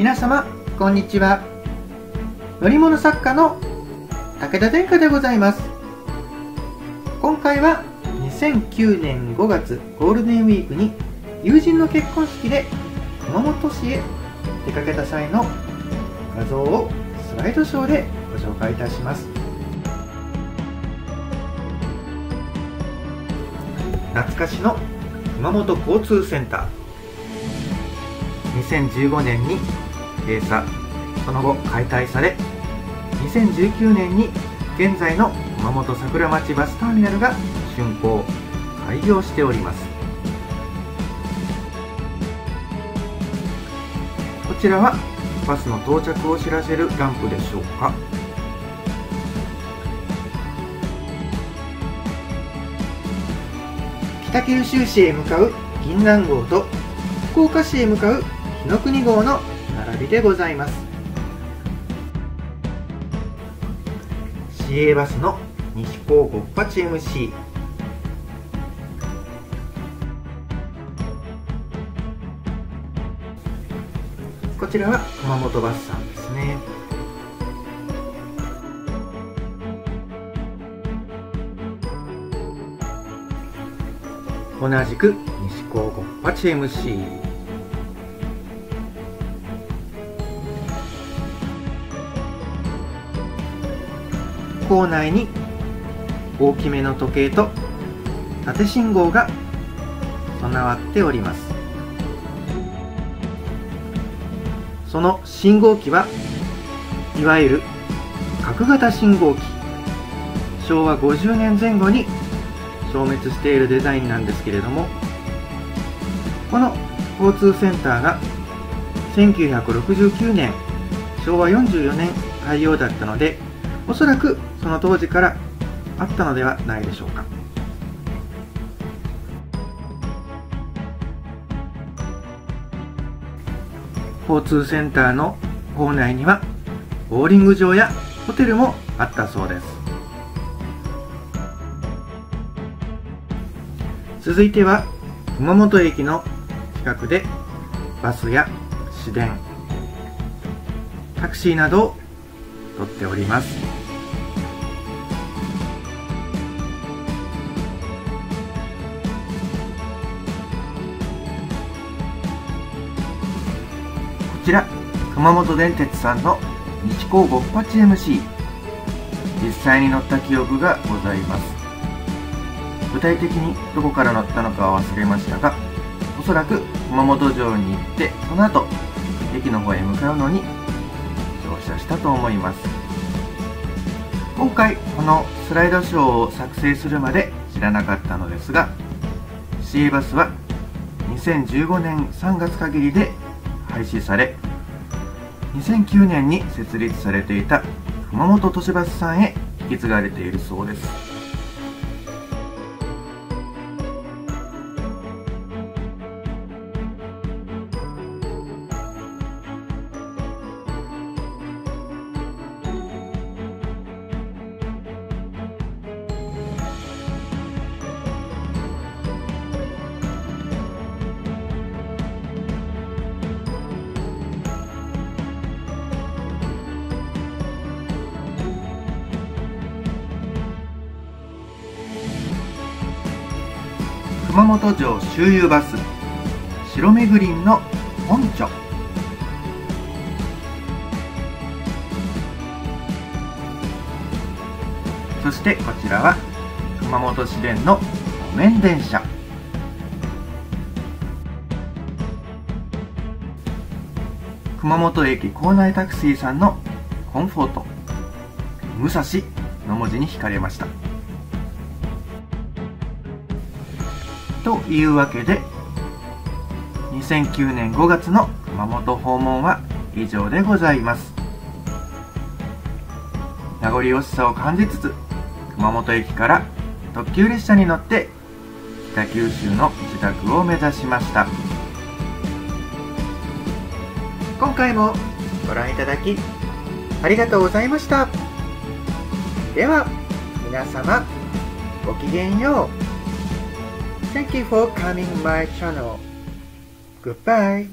皆様こんにちは。乗り物作家の武田殿下でございます。今回は2009年5月ゴールデンウィークに友人の結婚式で熊本市へ出かけた際の画像をスライドショーでご紹介いたします。懐かしの熊本交通センター。2015年に閉鎖その後解体され2019年に現在の熊本桜町バスターミナルが竣工開業しております。こちらはバスの到着を知らせるランプでしょうか。北九州市へ向かう銀南号と福岡市へ向かう日の国号のびでございます。市営バスの西高ごっぱち MC こちらは熊本バスさんですね。同じく西高ごっぱち MC 構内に大きめの時計と縦信号が備わっております。その信号機はいわゆる角型信号機。昭和50年前後に消滅しているデザインなんですけれどもこの交通センターが1969年昭和44年開業だったのでおそらくその当時からあったのではないでしょうか。交通センターの構内にはボーリング場やホテルもあったそうです。続いては熊本駅の近くでバスや市電タクシーなどを撮っております。ちら熊本電鉄さんの西高ごっぱち MC 実際に乗った記憶がございます。具体的にどこから乗ったのかは忘れましたがおそらく熊本城に行ってその後駅の方へ向かうのに乗車したと思います。今回このスライドショーを作成するまで知らなかったのですが C バスは2015年3月限りで廃止され2009年に設立されていた熊本都市バスさんへ引き継がれているそうです。熊本城周遊バス白目グリンの本拠そしてこちらは熊本市電の路面電車。熊本駅構内タクシーさんのコンフォート。武蔵の文字に惹かれました。というわけで2009年5月の熊本訪問は以上でございます。名残惜しさを感じつつ熊本駅から特急列車に乗って北九州の自宅を目指しました。今回もご覧いただきありがとうございました。では皆様ごきげんよう。Thank you for coming my channel. Goodbye.